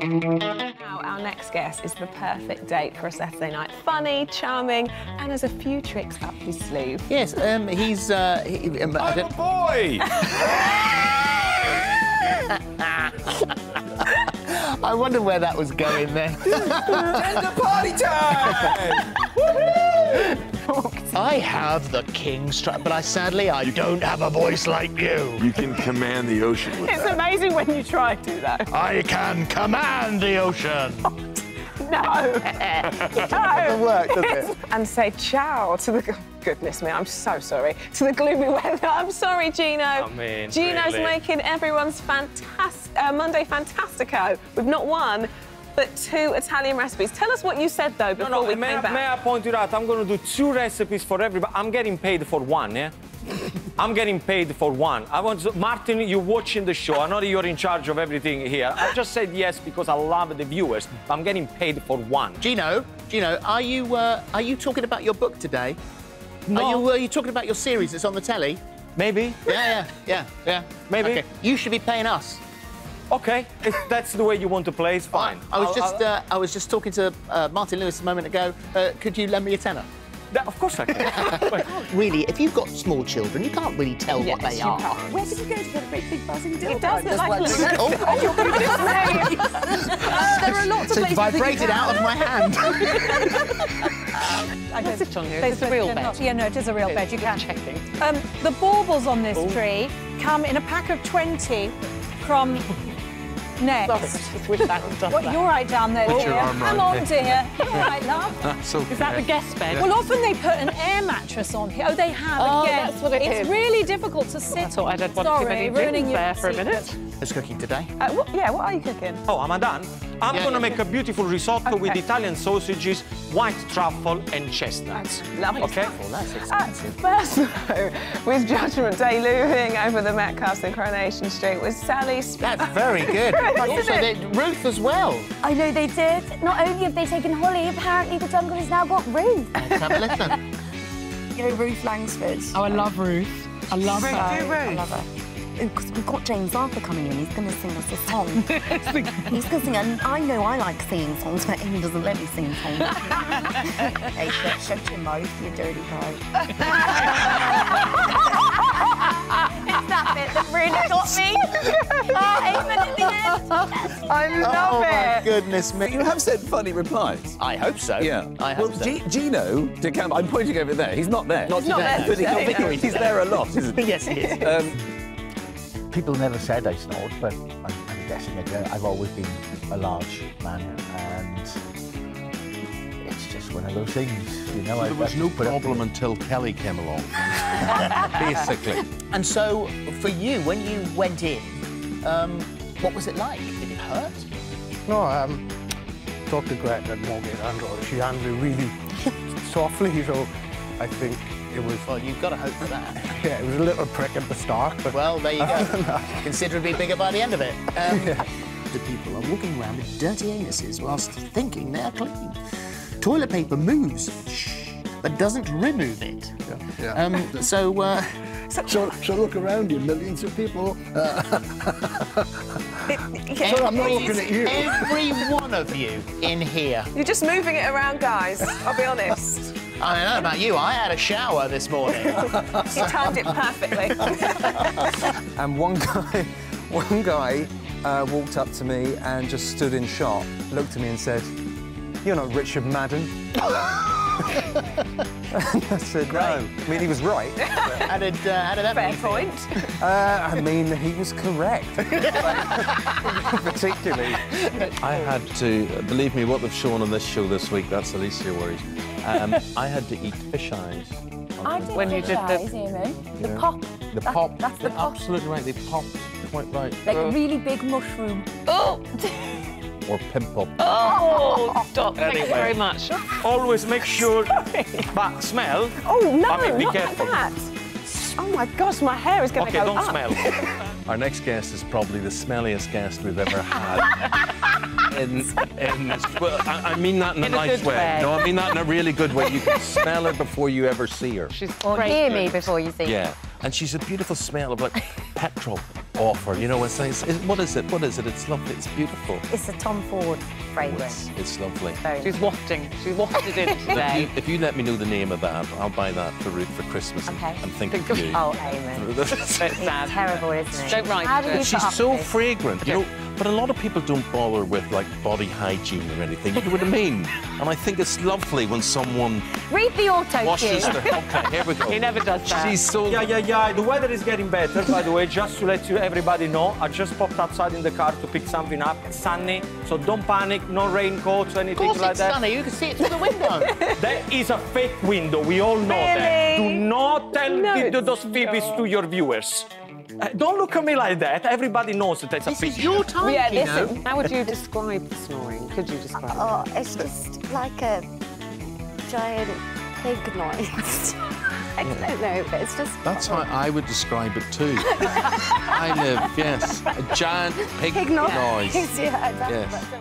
Now, our next guest is the perfect date for a Saturday night. Funny, charming, and has a few tricks up his sleeve. Yes, um, he's. Uh, he, um, I I'm a boy! I wonder where that was going then. Gender party time! I have the king's strut, but I sadly I don't have a voice like you. You can command the ocean with It's amazing when you try to, do that. I can command the ocean. No. no. work, does it? And say ciao to the. Goodness me, I'm so sorry. To the gloomy weather. I'm sorry, Gino. I mean, Gino's really? making everyone's fantastic uh, Monday Fantastico with not one, but two Italian recipes. Tell us what you said though before No, we no, may, came I, back. may I point you out? I'm going to do two recipes for everybody. I'm getting paid for one, yeah? I'm getting paid for one. I want to, Martin, you're watching the show. I know that you're in charge of everything here. I just said yes because I love the viewers. I'm getting paid for one. Gino, Gino, are you uh, are you talking about your book today? No. Are you, are you talking about your series that's on the telly? Maybe. Yeah, yeah, yeah, yeah. Maybe. Okay. You should be paying us. Okay. If that's the way you want to play, it's fine. I was I'll- just I'll- uh, I was just talking to uh, Martin Lewis a moment ago. Uh, could you lend me a tenner? That- of course I can. Really, if you've got small children, you can't really tell what they you are. can. Where did you go to get a great big buzzing dildo? It does look like a little- Oh, Uh, there are lots of so places it's that you vibrated out of my hand. I don't it on here? they Is a real they're bed? not- Yeah, no, it is a real bed. You can. Checking. Um, the baubles on this tree come in a pack of 20 from Next. Just wish that was done. What, you're right down there, dear. your arm Come round on, dear. You're all right, love. So Is that the guest bed? Well, often they put an air mattress on here. Oh, they have Oh, again. that's what it it's is. really difficult to sit. I thought I'd had one Sorry, too many ruining your there for a minute. secret. Who's cooking today? Uh, what, yeah, what are you cooking? Oh, I'm I done? I'm Yeah, going to make a beautiful risotto with Italian sausages, white truffle, and chestnuts. Lovely. Okay? Well, that's Uh, expensive. first, though, with Judgment Day looming over the Met Castle in Coronation Street, was Sally Sp- That's very good. Isn't also, they- Ruth as well. I know they did. Not only have they taken Holly, apparently the jungle has now got Ruth. Let's have a listen. You know, Ruth Langsford. Oh, I love Ruth. I love her. I love her. Oh, because we've got James Arthur coming in, he's going to sing us a song. he's going to sing, and I know I like singing songs, but Amy doesn't let me sing songs. hey, shut, shut your mouth, you dirty guy. it's that bit that really got me. I love oh, my goodness me. You have said funny replies. I hope so. Yeah. I hope well, so. G- Gino, to come, I'm pointing over there. He's not there. Not not today. there But he- today, no. he's there a lot, isn't he? yes, he is. Um, People never said I snored, but I'm, I'm guessing it. Uh, I've always been a large man, and it's just one of those things, you know. I, There was I no just put problem until Kelly came along. Basically. And so, for you, when you went in, um, what was it like? Did it hurt? No, um, Dr. Greta and Morgan Andrew, she handled it really softly, so I think it was, Well, you've got to hope for that. yeah, it was a little prick at the start, but Well, there you go. Considerably bigger by the end of it. Um, The people are walking around with dirty anuses whilst thinking they're clean. Toilet paper moves, but doesn't remove it. yeah. Um, so, uh, So, so look around you, millions of people. So I'm not looking at you. Every one of you in here. You're just moving it around, guys. I'll be honest. I don't know about you. I had a shower this morning. You timed it perfectly. And one guy, one guy uh, walked up to me and just stood in shock, looked at me and said, "You're not Richard Madden." and I said, "No." I mean, he was right. how did uh, how did that Fair make point. Uh, I mean, he was correct. Particularly. I had to, believe me, what they've shown on this show this week, that's the least of your worries. Um, I had to eat fish eyes. I did When you fish did the- eyes, Eamonn. The Yeah. pop. The That- pop, That's the you're pop. absolutely right, they popped quite right. Like a really big mushroom. Oh, Or pimple. Oh, stop. Thank you very much. Always make sure. But smell. oh no, I mean, be not careful. like that. Oh my gosh, my hair is going to Okay, go don't smell. Our next guest is probably the smelliest guest we've ever had. in, in well, I, I mean that in, In a a nice good way. way. No, I mean that in a really good way. You can smell her before you ever see her. She's Or great. hear me before you see her. Yeah, and she's a beautiful smell of like petrol. Offer. You know, it's, it's, it's what is it? What is it? It's lovely. It's beautiful. It's a Tom Ford fragrance. It's, it's lovely. Very She's wafting. She's wafted in If you, today. if you let me know the name of that, I'll buy that for Ruth for Christmas and- Okay. and think Think of of- you. Oh, Eamonn. It's sad. Terrible, isn't it? Don't write How do it. you She's so this? fragrant, you know. But a lot of people don't bother with like body hygiene or anything. You know what I mean? And I think it's lovely when someone Read the auto washes cue. their. Okay, here we go. He never does that. She's so. Yeah, yeah, yeah. The weather is getting better, by the way. Just to let you everybody know, I just popped outside in the car to pick something up. It's sunny, so don't panic. No raincoats or Of anything course like it's that. sunny. You can see it through the window. That is a fake window. We all know that. Do not tell No, the- it's those phoebes to your viewers. Uh, don't look at me like that. Everybody knows that it's a fake. this is your time, Yeah, you know. listen. How would you describe the snoring? Could you describe it? Oh, it's just like a giant pig noise. I don't know, but it's just. That's how I would describe it too. I live, yes, a giant pig, Pig noise. noise. yeah, that's Yes. what-